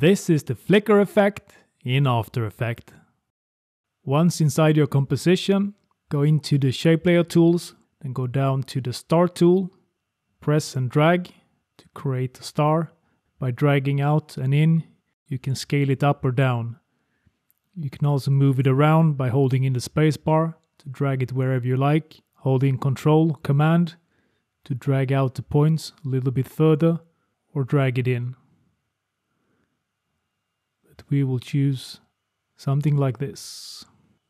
This is the flicker effect in After Effects. Once inside your composition, go into the shape layer tools, then go down to the star tool, press and drag to create a star. By dragging out and in, you can scale it up or down. You can also move it around by holding in the spacebar to drag it wherever you like, holding Control Command to drag out the points a little bit further or drag it in. We will choose something like this.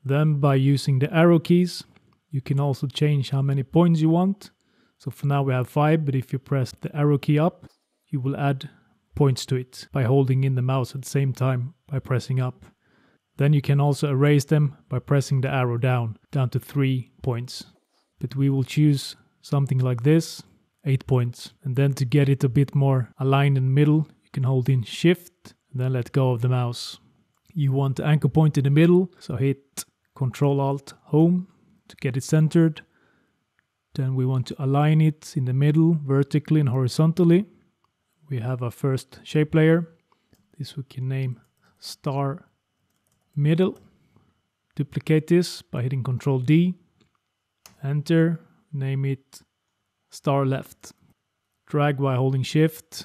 Then by using the arrow keys, you can also change how many points you want. So for now we have five, but if you press the arrow key up, you will add points to it by holding in the mouse at the same time by pressing up. Then you can also erase them by pressing the arrow down, down to three points. But we will choose something like this, eight points. And then to get it a bit more aligned in the middle, you can hold in shift then let go of the mouse. You want the anchor point in the middle, so hit Control Alt Home to get it centered. Then we want to align it in the middle, vertically and horizontally. We have our first shape layer. This we can name star middle. Duplicate this by hitting Control D. Enter. Name it star left. Drag while holding shift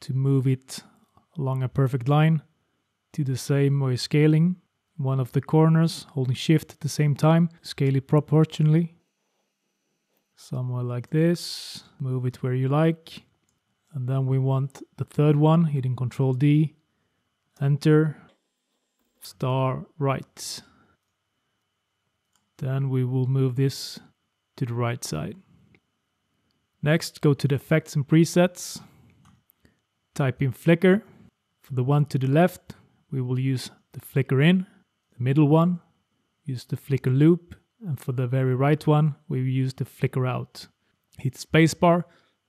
to move it along a perfect line. Do the same way scaling one of the corners, holding shift at the same time, scale it proportionally. Somewhere like this, move it where you like. And then we want the third one, hitting Control D, enter, star right. Then we will move this to the right side. Next, go to the effects and presets. Type in flicker. For the one to the left, we will use the flicker in. The middle one, use the flicker loop. And for the very right one, we use the flicker out. Hit spacebar,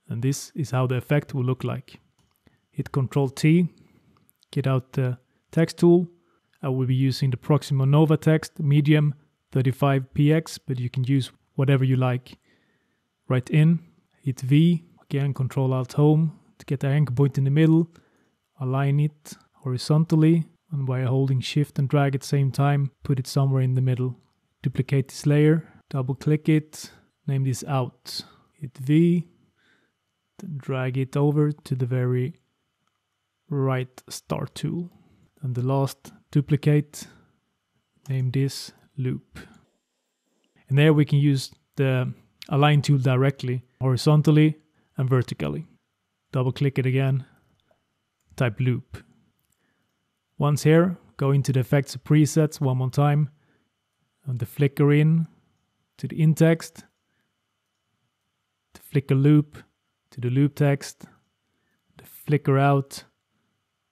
and this is how the effect will look like. Hit Ctrl T, get out the text tool. I will be using the Proxima Nova text medium 35px, but you can use whatever you like. Right in, hit V, again Control Alt Home to get the anchor point in the middle, align it horizontally, and by holding Shift and drag at the same time, put it somewhere in the middle. Duplicate this layer, double click it, name this out. Hit V, then drag it over to the very right star tool. And the last duplicate, name this loop. And there we can use the align tool directly, horizontally and vertically. Double click it again, type loop. Once here, go into the effects presets one more time, and the flicker in to the in text, the flicker loop to the loop text, the flicker out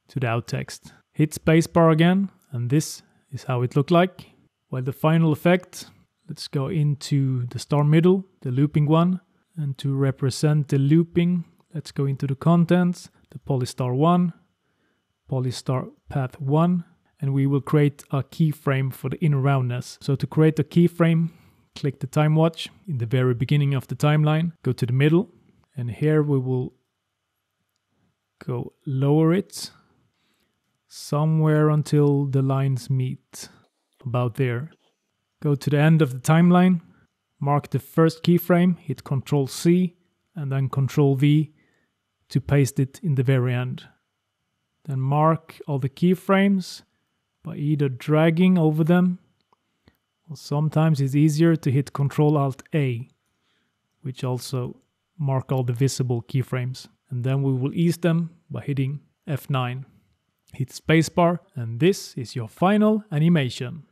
to the out text. Hit spacebar again, and this is how it looked like. While the final effect, let's go into the star middle, the looping one, and to represent the looping, let's go into the contents, the polystar 1, polystar path 1, and we will create a keyframe for the inner roundness. So to create a keyframe, click the time watch in the very beginning of the timeline, go to the middle, and here we will go lower it somewhere until the lines meet, about there. Go to the end of the timeline, mark the first keyframe, hit Ctrl C, and then Ctrl V to paste it in the very end. Then mark all the keyframes by either dragging over them, or sometimes it's easier to hit Ctrl Alt A, which also mark all the visible keyframes. And then we will ease them by hitting F9. Hit spacebar, and this is your final animation.